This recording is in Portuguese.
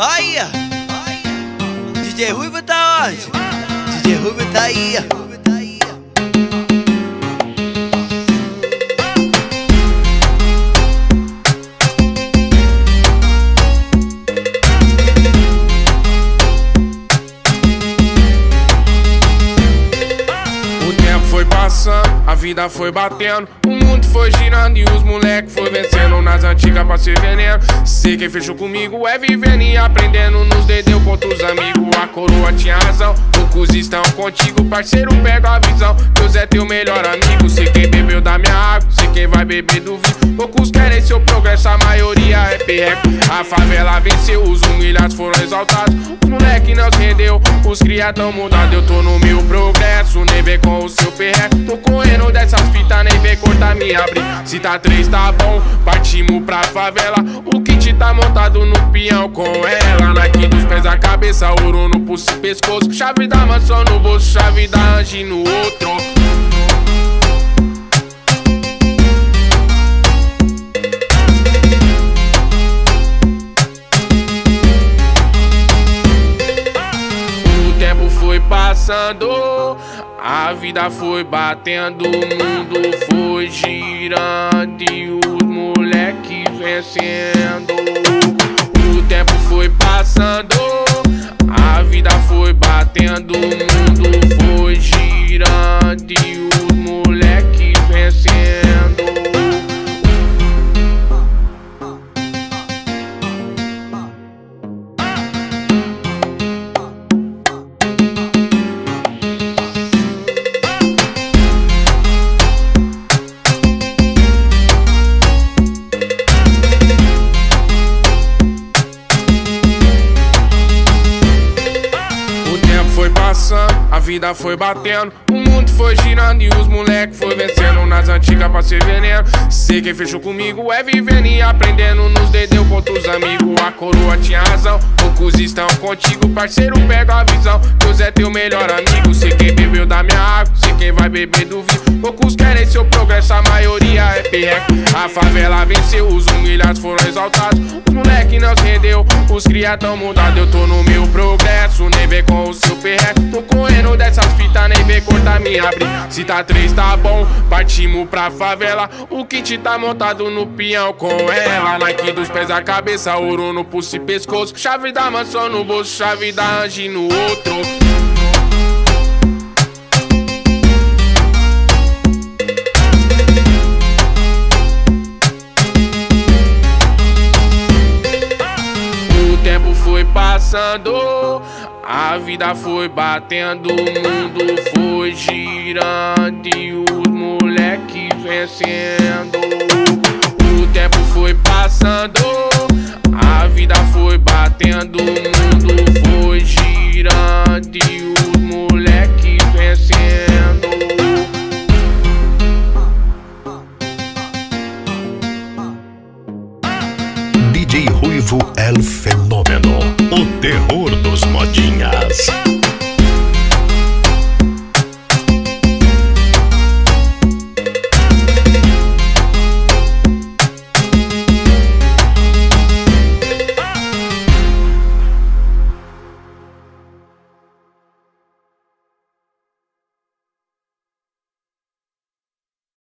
Olha! DJ Ruivo tá onde? DJ Ruivo tá aí, passando, a vida foi batendo mundo foi girando e os moleque foi vencendo nas antigas pra ser veneno. Sei quem fechou comigo é vivendo e aprendendo. Nos dedeu contra os amigos, a coroa tinha razão. Poucos estão contigo, parceiro, pega a visão. Deus é teu melhor amigo. Sei quem bebeu da minha água, sei quem vai beber do vinho. Poucos querem seu progresso, a maioria é perreco. A favela venceu, os humilhados foram exaltados. Os moleque não se rendeu, os cria tão. Eu tô no meu progresso, nem vem com o seu perreco. Tô correndo dessas fitas, nem vem cortar me abre. Se tá três, tá bom, partimos pra favela. O kit tá montado no peão com ela. Nike dos pés a cabeça, ouro no pulso e pescoço. Chave da maçã no bolso, chave da ange no outro. Foi passando. A vida foi batendo, o mundo foi girando e os moleque vencendo. O tempo foi passando, a vida foi batendo, a vida foi batendo, o mundo foi girando e os moleque foi vencendo nas antigas pra ser veneno. Sei quem fechou comigo é vivendo e aprendendo, nos dedeu contra os amigos. A coroa tinha razão, poucos estão contigo, parceiro, pega a visão. Deus é teu melhor amigo, sei quem bebeu da minha água, sei quem vai beber do vinho. Poucos querem seu progresso, a maioria é perreco. A favela venceu, os humilhados foram exaltados. Os moleque não se rendeu, os cria tão mudados. Eu tô no meu progresso, nem vem briga. Se tá três, tá bom, partimos pra favela. O kit tá montado no peão com ela. Nike dos pés a cabeça, ouro no pulso e pescoço. Chave da mansão no bolso, chave da ange no outro. foi passando, a vida foi batendo, o mundo foi girando e os moleque vencendo. O tempo foi passando, a vida foi batendo, o mundo foi girando DJ Ruivo El Fenômeno, o terror dos modinhas.